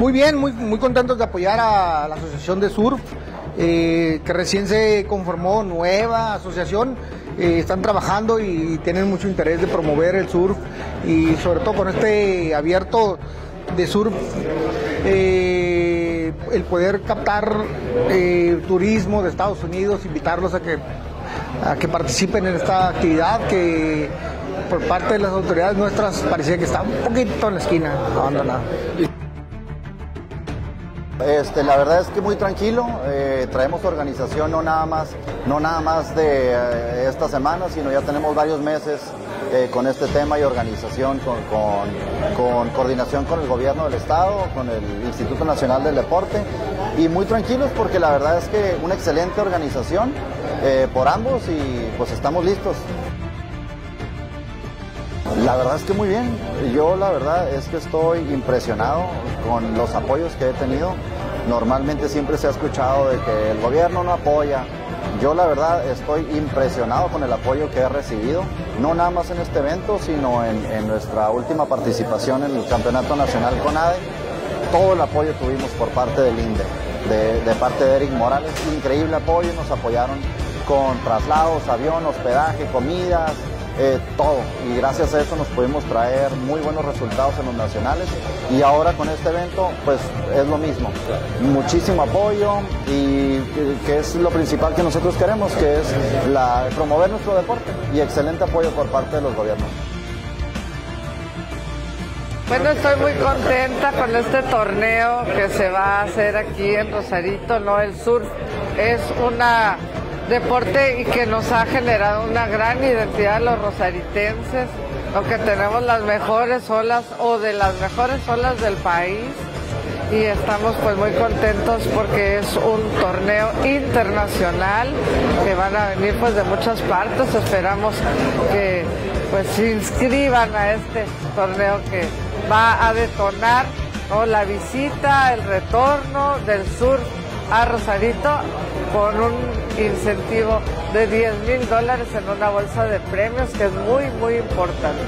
Muy bien, muy, muy contentos de apoyar a la Asociación de Surf, eh, que recién se conformó nueva asociación. Eh, están trabajando y tienen mucho interés de promover el surf y sobre todo con este abierto de surf, eh, el poder captar turismo de Estados Unidos, invitarlos a que, a que participen en esta actividad que por parte de las autoridades nuestras parecía que está un poquito en la esquina abandonada. Este, la verdad es que muy tranquilo, eh, traemos organización no nada más, no nada más de eh, esta semana, sino ya tenemos varios meses eh, con este tema y organización, con, con, coordinación con el gobierno del estado, con el Instituto Nacional del Deporte y muy tranquilos porque la verdad es que una excelente organización por ambos y pues estamos listos. La verdad es que muy bien. Yo la verdad es que estoy impresionado con los apoyos que he tenido. Normalmente siempre se ha escuchado de que el gobierno no apoya. Yo la verdad estoy impresionado con el apoyo que he recibido, no nada más en este evento, sino en, nuestra última participación en el Campeonato Nacional con ADE. Todo el apoyo tuvimos por parte del INDE, de, de parte de Eric Morales. Increíble apoyo, nos apoyaron con traslados, avión, hospedaje, comidas, eh, todo. Y gracias a eso nos pudimos traer muy buenos resultados en los nacionales. Y ahora con este evento, pues es lo mismo. Muchísimo apoyo y que es lo principal que nosotros queremos, que es la, promover nuestro deporte y excelente apoyo por parte de los gobiernos. Bueno, estoy muy contenta con este torneo que se va a hacer aquí en Rosarito, ¿no? El surf es una deporte y que nos ha generado una gran identidad los rosaritenses, aunque tenemos las mejores olas o de las mejores olas del país. Y estamos pues muy contentos porque es un torneo internacional que van a venir pues de muchas partes, esperamos que pues se inscriban a este torneo que va a detonar la visita, el retorno del sur a Rosarito con un incentivo de 10 mil dólares en una bolsa de premios que es muy, muy importante.